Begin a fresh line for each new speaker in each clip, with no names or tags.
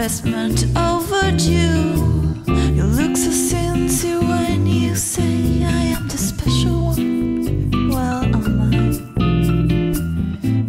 investment overdue. You look so sincere when you say I am the special one. Well, am I?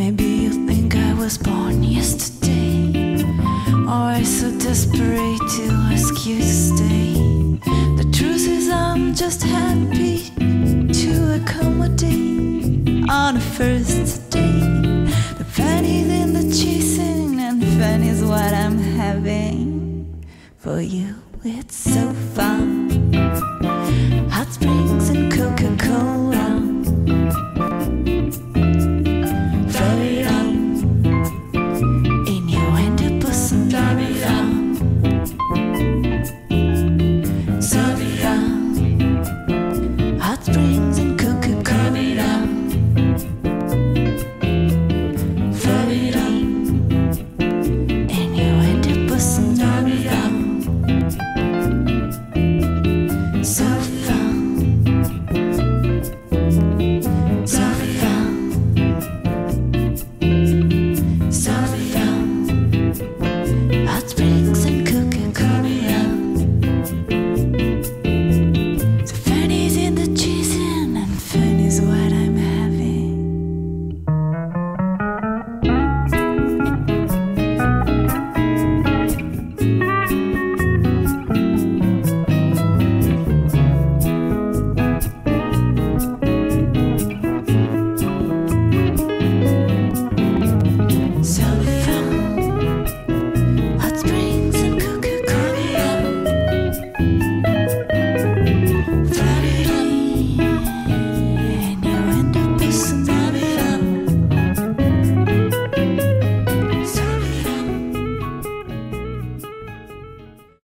Maybe you think I was born yesterday, or so desperate to ask you to stay. The truth is, I'm just happy to accommodate on the first day. The pennies in the chasing, fun is what I'm having for you. It's so fun.